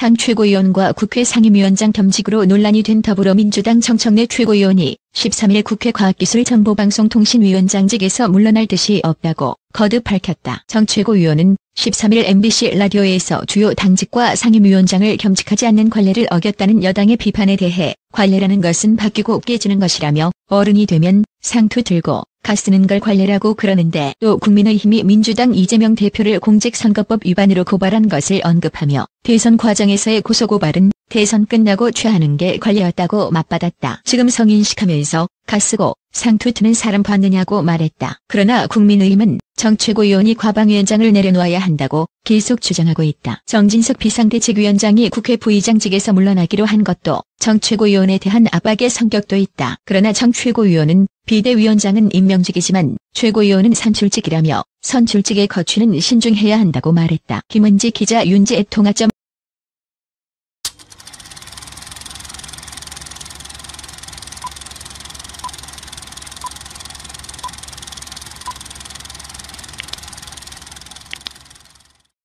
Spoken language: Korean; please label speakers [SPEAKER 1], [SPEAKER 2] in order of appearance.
[SPEAKER 1] 당 최고위원과 국회 상임위원장 겸직으로 논란이 된 더불어민주당 정청래 최고위원이 13일 국회 과학기술정보방송통신위원장직에서 물러날 뜻이 없다고 거듭 밝혔다. 정 최고위원은 13일 MBC 라디오에서 주요 당직과 상임위원장을 겸직하지 않는 관례를 어겼다는 여당의 비판에 대해 관례라는 것은 바뀌고 깨지는 것이라며 어른이 되면 상투 들고 가 쓰는 걸 관례라고 그러는데 또 국민의힘이 민주당 이재명 대표를 공직선거법 위반으로 고발한 것을 언급하며 대선 과정에서의 고소고발은 대선 끝나고 취하는 게 관례였다고 맞받았다. 지금 성인식하면서 가쓰고 상투 트는 사람 봤느냐고 말했다. 그러나 국민의힘은 정 최고위원이 과방위원장을 내려놓아야 한다고 계속 주장하고 있다. 정진석 비상대책위원장이 국회 부의장직에서 물러나기로 한 것도 정 최고위원에 대한 압박의 성격도 있다. 그러나 정 최고위원은 비대위원장은 임명직이지만 최고위원은 선출직이라며 선출직의 거취는 신중해야 한다고 말했다. 김은지 기자 윤지 통화점